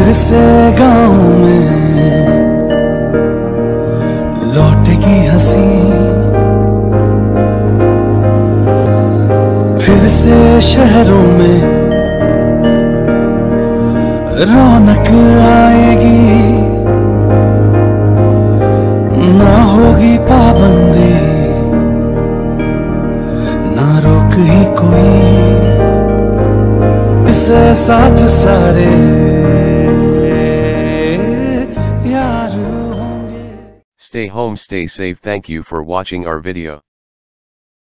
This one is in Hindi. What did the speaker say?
फिर से गाँव में लौटेगी हँसी। फिर से शहरों में रौनक आएगी। ना होगी पाबंदी, ना रोक ही कोई। इसे साथ सारे Stay home, stay safe. Thank you for watching our video.